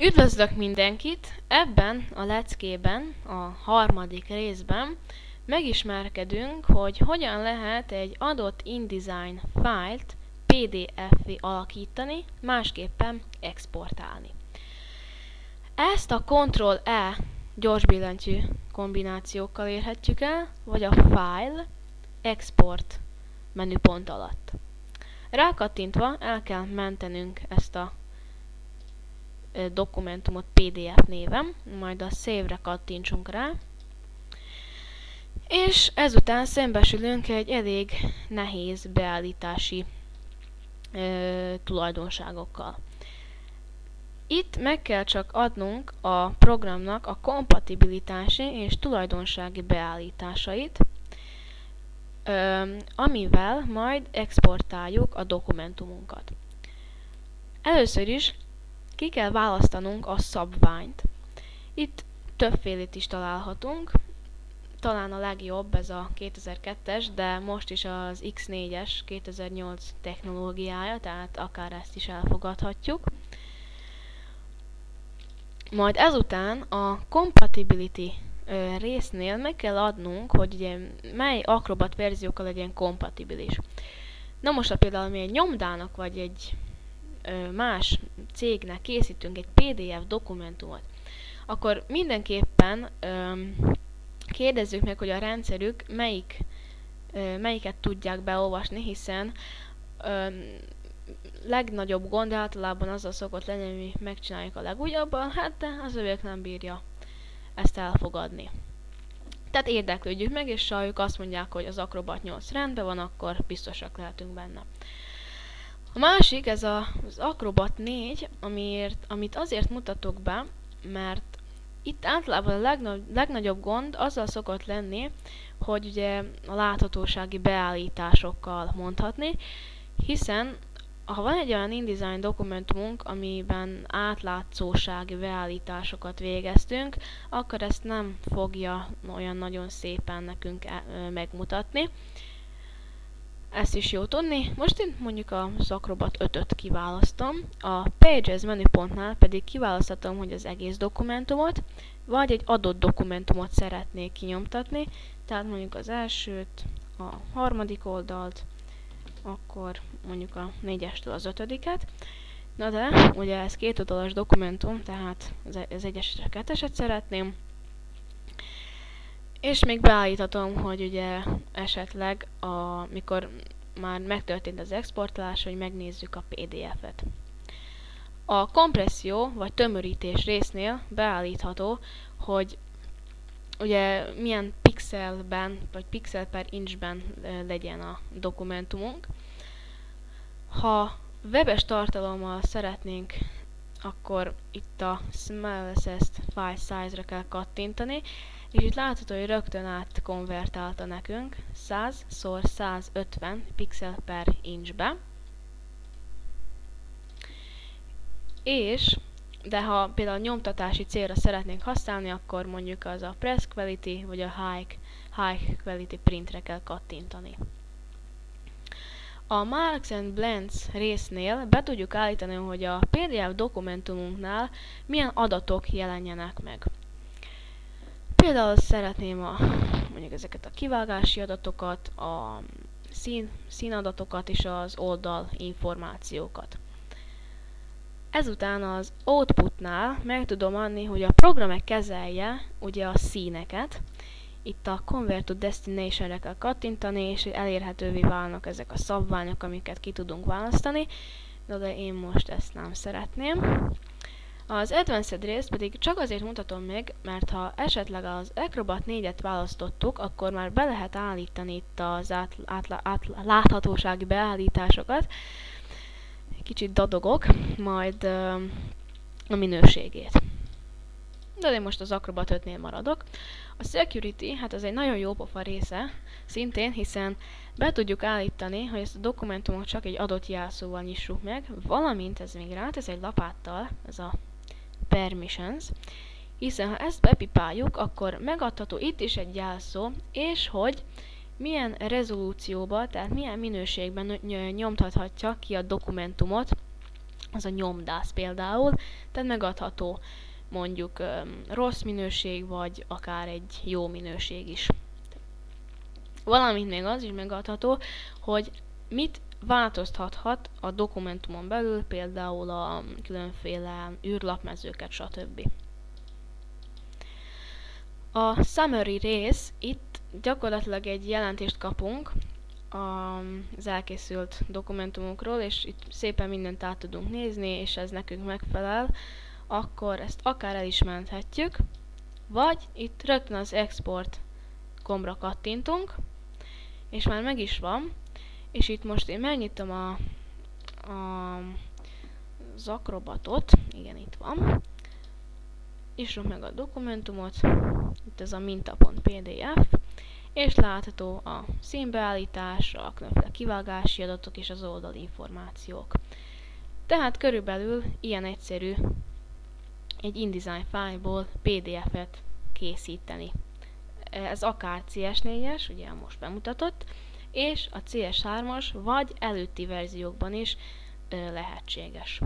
Üdvözlök mindenkit! Ebben a leckében, a harmadik részben megismerkedünk, hogy hogyan lehet egy adott InDesign fájlt PDF-vé alakítani, másképpen exportálni. Ezt a Ctrl-E gyors billentyű kombinációkkal érhetjük el, vagy a File Export menüpont alatt. Rákattintva el kell mentenünk ezt a dokumentumot PDF néven, majd a Save-re kattintsunk rá, és ezután szembesülünk egy elég nehéz beállítási ö, tulajdonságokkal. Itt meg kell csak adnunk a programnak a kompatibilitási és tulajdonsági beállításait, ö, amivel majd exportáljuk a dokumentumunkat. Először is ki kell választanunk a szabványt. Itt többfélét is találhatunk. Talán a legjobb ez a 2002-es, de most is az X4-es 2008 technológiája, tehát akár ezt is elfogadhatjuk. Majd ezután a compatibility résznél meg kell adnunk, hogy ugye mely Acrobat verziókkal legyen kompatibilis. Na most, ha például mi egy nyomdának vagy egy más cégnek készítünk egy PDF dokumentumot, akkor mindenképpen kérdezzük meg, hogy a rendszerük melyik, melyiket tudják beolvasni, hiszen legnagyobb gond általában azzal szokott lenni, hogy mi megcsináljuk a legújabban, hát de az övök nem bírja ezt elfogadni. Tehát érdeklődjük meg, és ha ők azt mondják, hogy az Acrobat 8 rendben van, akkor biztosak lehetünk benne. A másik, ez a, az Acrobat 4, amiért, amit azért mutatok be, mert itt általában a legnagy, legnagyobb gond azzal szokott lenni, hogy ugye a láthatósági beállításokkal mondhatni, hiszen ha van egy olyan InDesign dokumentumunk, amiben átlátszósági beállításokat végeztünk, akkor ezt nem fogja olyan nagyon szépen nekünk e, megmutatni. Ezt is jó tudni. Most én mondjuk a Acrobat 5-öt kiválasztom, a Pages menüpontnál pedig kiválasztatom, hogy az egész dokumentumot, vagy egy adott dokumentumot szeretnék kinyomtatni, tehát mondjuk az elsőt, a harmadik oldalt, akkor mondjuk a négyestől az ötödiket. Na de, ugye ez két oldalas dokumentum, tehát az egyes ketteset szeretném. És még beállíthatom, hogy ugye esetleg, a, mikor már megtörtént az exportálás, hogy megnézzük a PDF-et. A kompresszió vagy tömörítés résznél beállítható, hogy ugye milyen pixelben, vagy pixel per inchben legyen a dokumentumunk. Ha webes tartalommal szeretnénk, akkor itt a smallest file size-ra kell kattintani, és itt látható, hogy rögtön átkonvertálta nekünk 100 x 150 pixel per inchbe. És, de ha például nyomtatási célra szeretnénk használni, akkor mondjuk az a Press Quality vagy a High, high Quality Printre kell kattintani. A Marks and Blends résznél be tudjuk állítani, hogy a PDF dokumentumunknál milyen adatok jelenjenek meg. Például szeretném a, mondjuk ezeket a kivágási adatokat, a szín, színadatokat és az oldal információkat. Ezután az outputnál meg tudom adni, hogy a program kezelje ugye a színeket. Itt a Convert to Destination-re kell kattintani, és elérhetővé válnak ezek a szabványok, amiket ki tudunk választani. De én most ezt nem szeretném. Az Advanced részt pedig csak azért mutatom meg, mert ha esetleg az Acrobat 4-et választottuk, akkor már be lehet állítani itt az át, át, át, láthatósági beállításokat. Kicsit dadogok, majd uh, a minőségét. De én most az Acrobat 5-nél maradok. A Security, hát az egy nagyon jó pofa része, szintén, hiszen be tudjuk állítani, hogy ezt a dokumentumot csak egy adott jelszóval nyissuk meg, valamint ez még rátesz egy lapáttal, ez a permissions, hiszen ha ezt bepipáljuk, akkor megadható itt is egy jelszó, és hogy milyen rezolúcióba, tehát milyen minőségben nyomtathatja ki a dokumentumot az a nyomdász például, tehát megadható mondjuk rossz minőség, vagy akár egy jó minőség is. Valamint még az is megadható, hogy mit változtathat a dokumentumon belül, például a különféle űrlapmezőket, stb. A summary rész, itt gyakorlatilag egy jelentést kapunk az elkészült dokumentumokról, és itt szépen mindent át tudunk nézni, és ez nekünk megfelel, akkor ezt akár el is menthetjük, vagy itt rögtön az export gombra kattintunk, és már meg is van, és itt most én megnyitom a, a az akrobatot, igen itt van, írjuk meg a dokumentumot, itt ez a minta.pdf, és látható a színbeállítás, a különféle kivágási adatok és az oldali információk. Tehát körülbelül ilyen egyszerű egy InDesign fájlból PDF-et készíteni. Ez akár CS4-es, ugye most bemutatott, és a CS3-as vagy előtti verziókban is lehetséges.